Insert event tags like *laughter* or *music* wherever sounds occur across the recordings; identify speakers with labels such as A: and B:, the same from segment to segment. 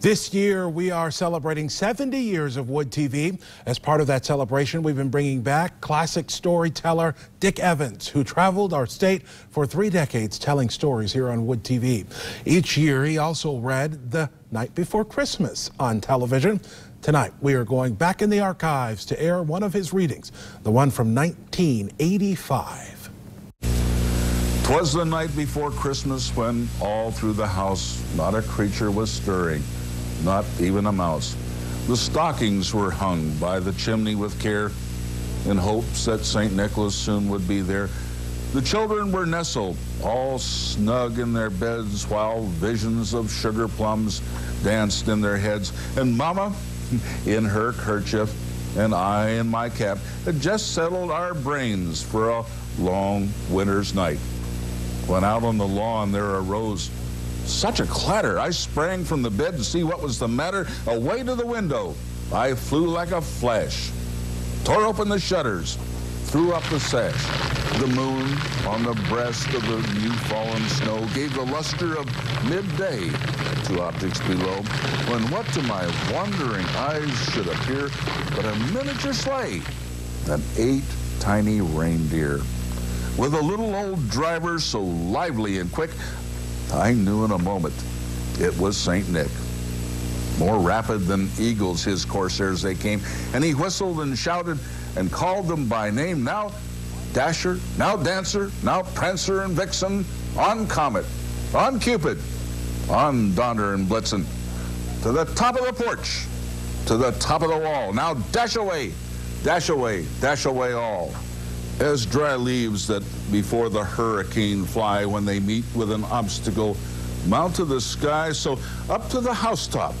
A: This year, we are celebrating 70 years of Wood TV. As part of that celebration, we've been bringing back classic storyteller Dick Evans, who traveled our state for three decades telling stories here on Wood TV. Each year, he also read The Night Before Christmas on television. Tonight, we are going back in the archives to air one of his readings, the one from 1985.
B: Twas the night before Christmas when all through the house not a creature was stirring not even a mouse. The stockings were hung by the chimney with care in hopes that St. Nicholas soon would be there. The children were nestled all snug in their beds while visions of sugar plums danced in their heads. And Mama, *laughs* in her kerchief, and I in my cap, had just settled our brains for a long winter's night. When out on the lawn there arose such a clatter. I sprang from the bed to see what was the matter. Away to the window. I flew like a flash, tore open the shutters, threw up the sash. The moon on the breast of the new fallen snow gave the luster of midday to objects below, when what to my wondering eyes should appear but a miniature sleigh and eight tiny reindeer. With a little old driver so lively and quick, I knew in a moment it was St. Nick. More rapid than eagles, his corsairs they came, and he whistled and shouted and called them by name. Now Dasher, now Dancer, now Prancer and Vixen, on Comet, on Cupid, on Donner and Blitzen, to the top of the porch, to the top of the wall. Now dash away, dash away, dash away all as dry leaves that before the hurricane fly when they meet with an obstacle mount to the sky. So up to the housetop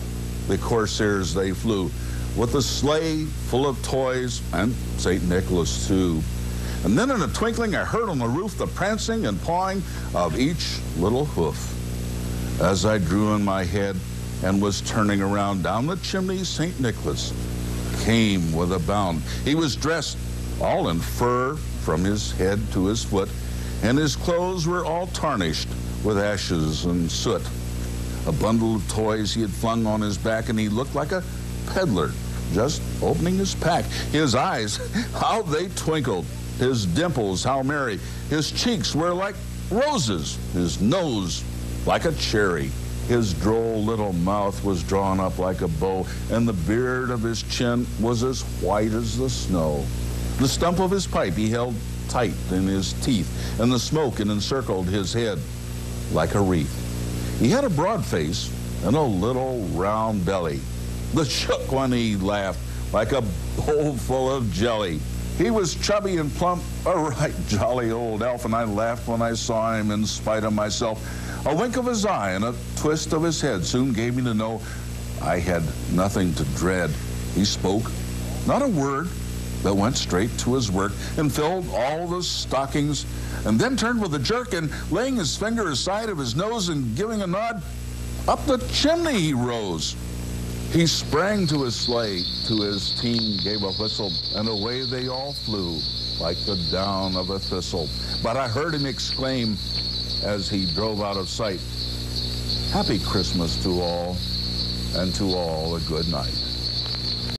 B: the corsairs they flew with a sleigh full of toys and st nicholas too. And then in a twinkling i heard on the roof the prancing and pawing of each little hoof. As i drew in my head and was turning around down the chimney st nicholas came with a bound. He was dressed all in fur from his head to his foot, and his clothes were all tarnished with ashes and soot. A bundle of toys he had flung on his back, and he looked like a peddler just opening his pack. His eyes, *laughs* how they twinkled. His dimples, how merry. His cheeks were like roses. His nose, like a cherry. His droll little mouth was drawn up like a bow, and the beard of his chin was as white as the snow. The stump of his pipe he held tight in his teeth, and the smoke it encircled his head like a wreath. He had a broad face and a little round belly. The shook when he laughed like a bowl full of jelly. He was chubby and plump, a right *laughs* jolly old elf, and I laughed when I saw him in spite of myself. A wink of his eye and a twist of his head soon gave me to know I had nothing to dread. He spoke, not a word, that went straight to his work and filled all the stockings and then turned with a jerk and laying his finger aside of his nose and giving a nod, up the chimney he rose. He sprang to his sleigh, to his team gave a whistle, and away they all flew like the down of a thistle. But I heard him exclaim as he drove out of sight, Happy Christmas to all, and to all a good night.